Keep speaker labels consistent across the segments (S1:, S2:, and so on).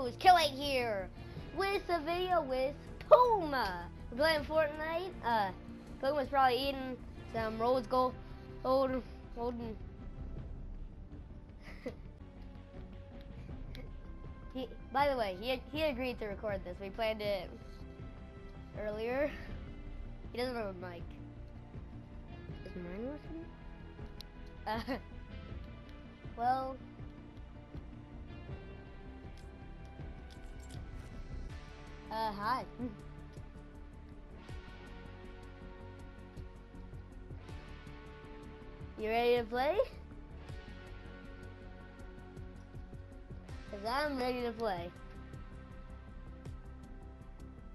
S1: Bros, Kill8 here, with a video with Puma. We're playing Fortnite. Uh, Puma's probably eating some rose gold, old, golden. he, by the way, he he agreed to record this. We planned it earlier. He doesn't have a mic. Is mine working? Uh, well. Uh, hi. You ready to play? Cause I'm ready to play.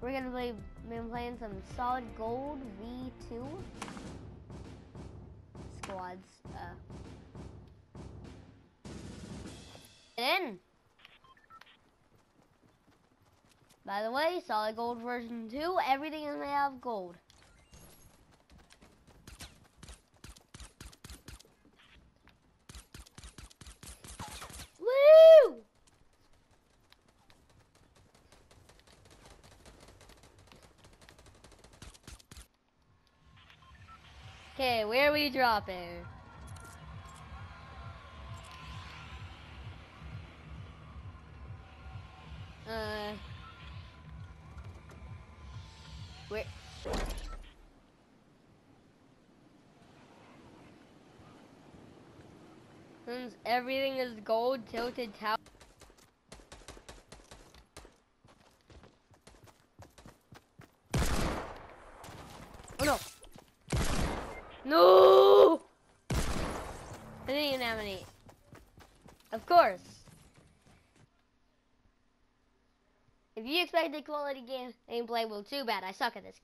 S1: We're gonna play, been playing some Solid Gold V2 squads. Uh, in. By the way, Solid Gold version 2, everything is made out of gold. Woo! Okay, where are we dropping? Is gold, tilted tower. Oh no! No! I didn't even have any. Of course. If you expect the quality game gameplay, well, too bad. I suck at this.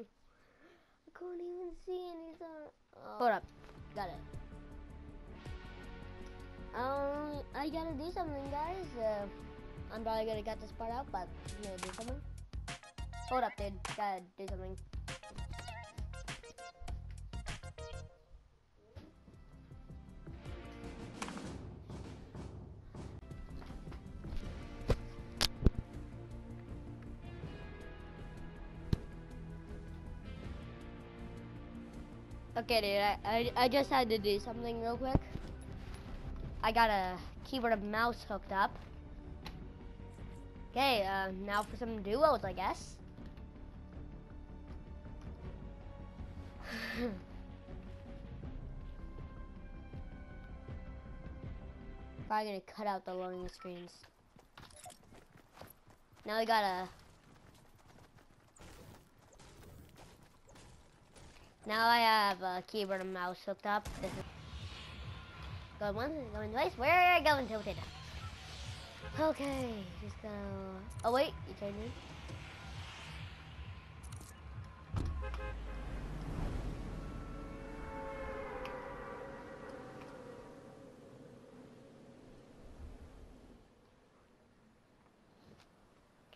S1: I couldn't even see anything. Oh. Hold up. Got it. Um, I gotta do something, guys. Uh, I'm probably gonna cut this part out, but I'm gonna do something. Hold up, dude. Gotta do something. Okay, dude, I, I, I just had to do something real quick. I got a keyboard and mouse hooked up. Okay, uh, now for some duos, I guess. Probably gonna cut out the loading screens. Now we gotta Now I have a keyboard and mouse hooked up. This is going one, going twice. Where are I going to tilted? Okay, just go. Oh wait, you changed me.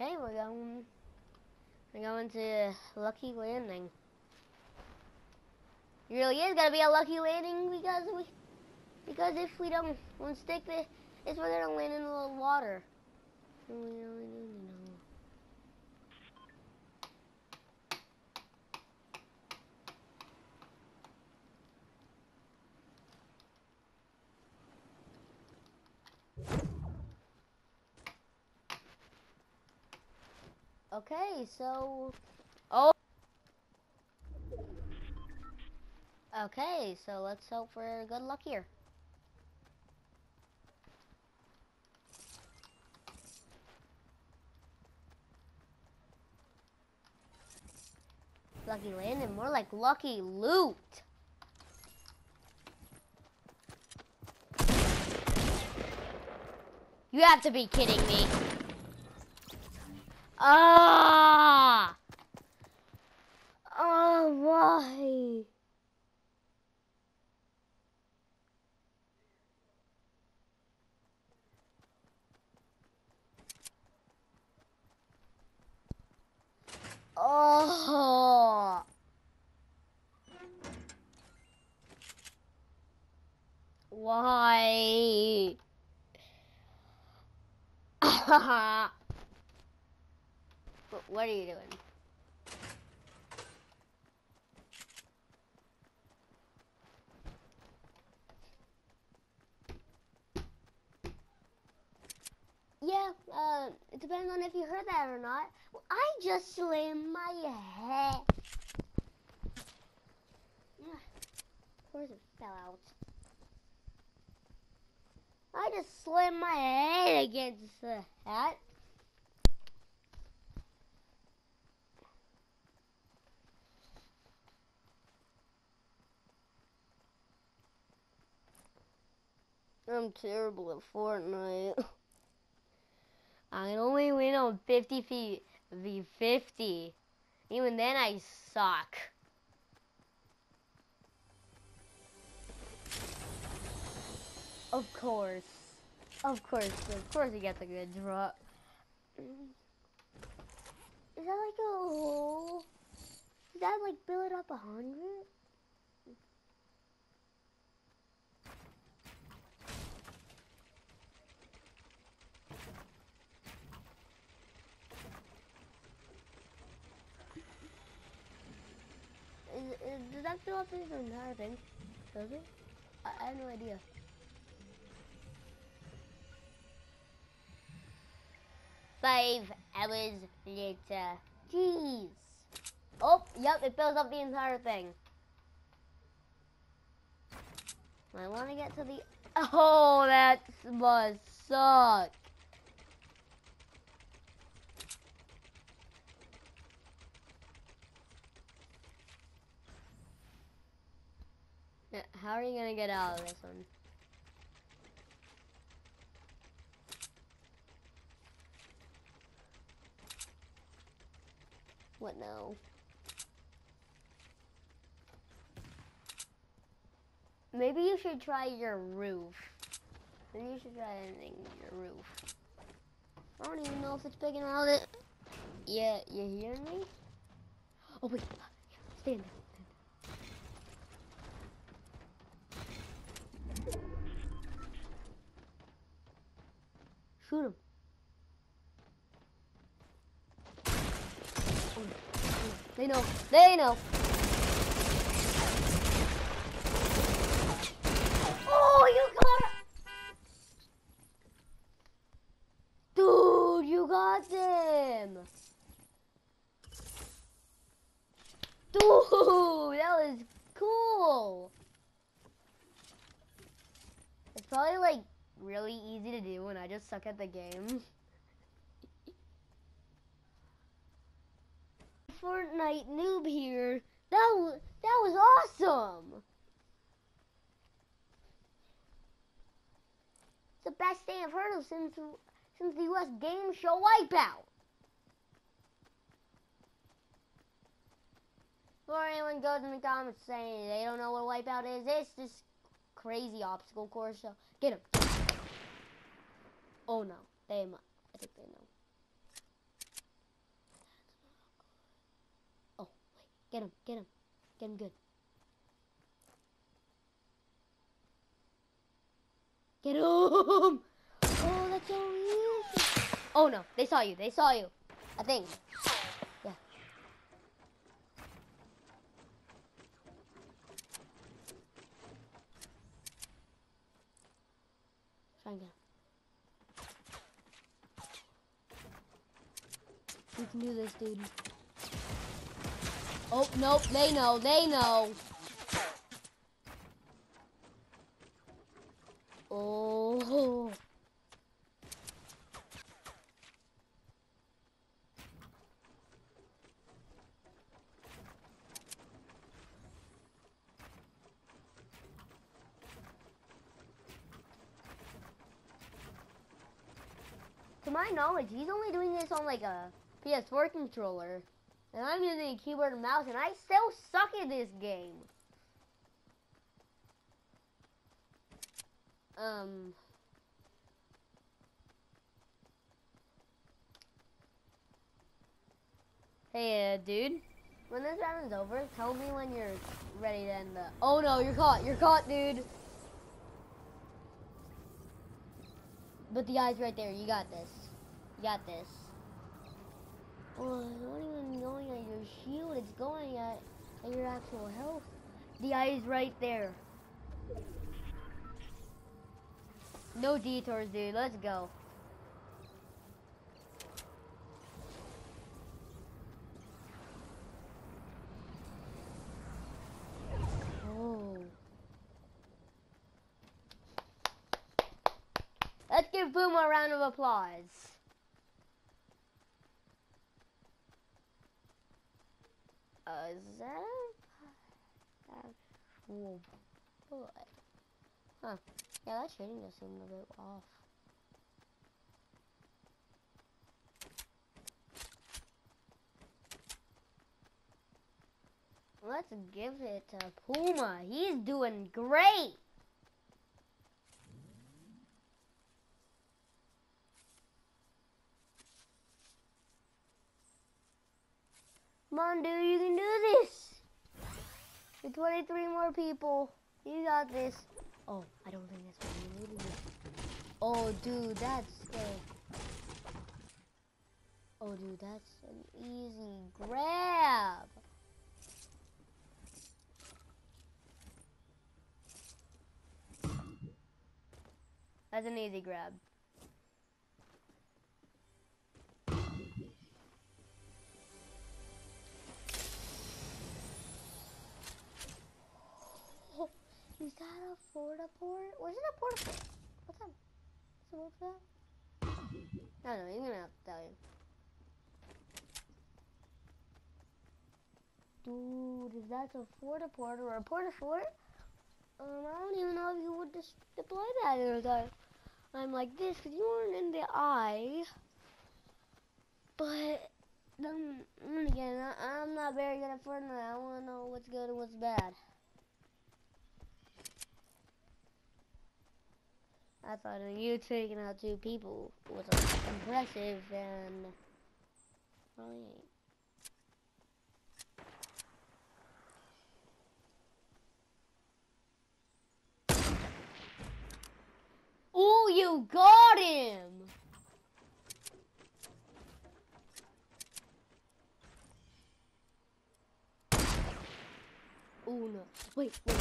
S1: Okay, we're going. We're going to Lucky Landing. It really is gonna be a lucky landing because we because if we don't won't stick this, it's we're gonna land in the water. Okay, so oh. Okay, so let's hope for good luck here. Lucky landing, more like lucky loot. You have to be kidding me. Ah! Oh, why? Oh. What are you doing? Yeah, uh, it depends on if you heard that or not. Well, I just slammed my head. Yeah, of course it fell out. Just slammed my head against the hat. I'm terrible at Fortnite. I only win on 50 feet v 50. Even then I suck. Of course. Of course. Of course he gets a good drop. Is that like a hole? Does that like build it up a hundred? Is, is, does that fill up this entire thing? Does it? I, I have no idea. Five hours later. Jeez. Oh, yep, it fills up the entire thing. I want to get to the... Oh, that must suck. How are you gonna get out of this one? What now? Maybe you should try your roof. Maybe you should try anything your roof. I don't even know if it's big out to- Yeah, you hear me? Oh wait, stand there. Shoot him. They know. They know. Oh, you got it. Dude, you got them. Dude, that was cool. It's probably like really easy to do and I just suck at the game. Fortnite noob here. That was, that was awesome. It's the best thing I've heard of since since the US game show Wipeout. Before anyone goes in the comments saying they don't know what Wipeout is, it's this crazy obstacle course. So get him. Oh no, they I think they know. Oh wait, get him, get him, get him good. Get him! Oh, that's so easy. Oh no, they saw you. They saw you. I think. Yeah. We can do this, dude. Oh, nope, they know, they know. Oh. To my knowledge, he's only doing this on like a PS4 controller. And I'm using a keyboard and mouse, and I still suck at this game. Um. Hey, uh, dude. When this round is over, tell me when you're ready to end the. Oh no, you're caught. You're caught, dude. But the guy's right there. You got this. You got this. Oh, it's not even going at your shield, it's going at, at your actual health. The eye is right there. No detours, dude. Let's go. Oh. Let's give Boom a round of applause. Uh, is that bullet? Huh. Yeah, that shading does seem a bit off. Let's give it to Puma. He's doing great. Come on, dude, you can do this. With 23 more people, you got this. Oh, I don't think that's what you needed. Oh, dude, that's. Oh, dude, that's an easy grab. That's an easy grab. A Florida port? Was it a port port? What's that? What's for that? I don't know, you're gonna have to tell you. Dude, if that's a Florida port or a Port-a-Fort, um, I don't even know if you would just deploy that in. I'm like this because you weren't in the eye. But then, again, I, I'm not very good at Fortnite. I want to know what's good and what's bad. I thought of you taking out two people was impressive and probably ain't. Oh, you got him! Oh no. Wait, wait.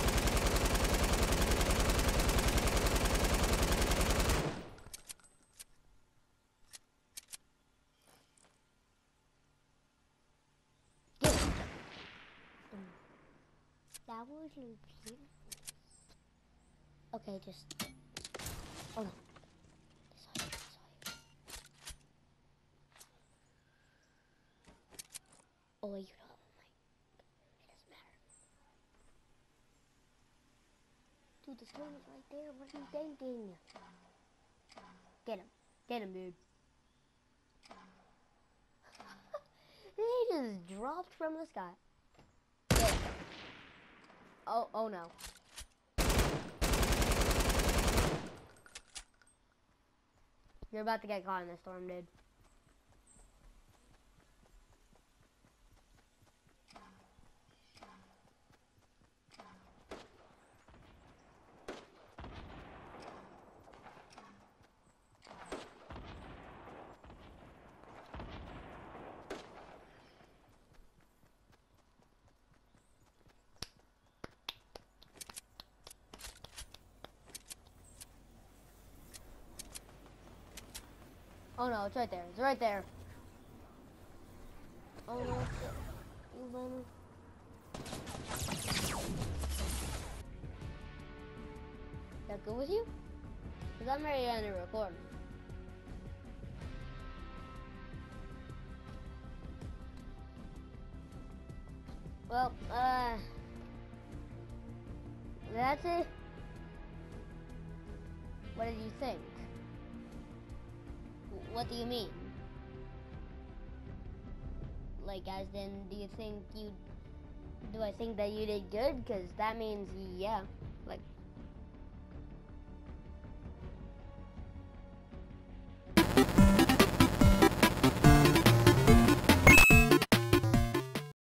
S1: Get him. Mm. That was. Okay, just. Oh no. Oh you a mic. It doesn't matter. Dude, the storm is right there. What are you thinking? Get him. Get him, dude. he just dropped from the sky. Oh, oh no. You're about to get caught in the storm, dude. Oh no, it's right there. It's right there. Oh no, you bummer. That good with you? Cause I'm ready to recording. Well, uh, that's it. What did you think? What do you mean? Like, as in, do you think you, do I think that you did good? Because that means, yeah,